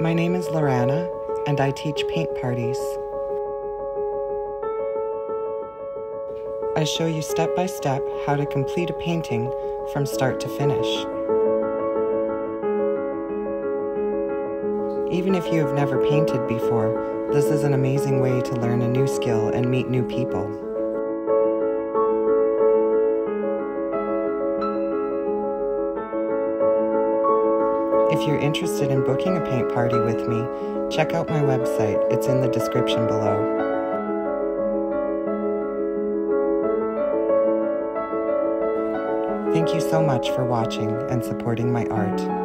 My name is Lorana, and I teach paint parties. I show you step by step how to complete a painting from start to finish. Even if you have never painted before, this is an amazing way to learn a new skill and meet new people. If you're interested in booking a paint party with me, check out my website. It's in the description below. Thank you so much for watching and supporting my art.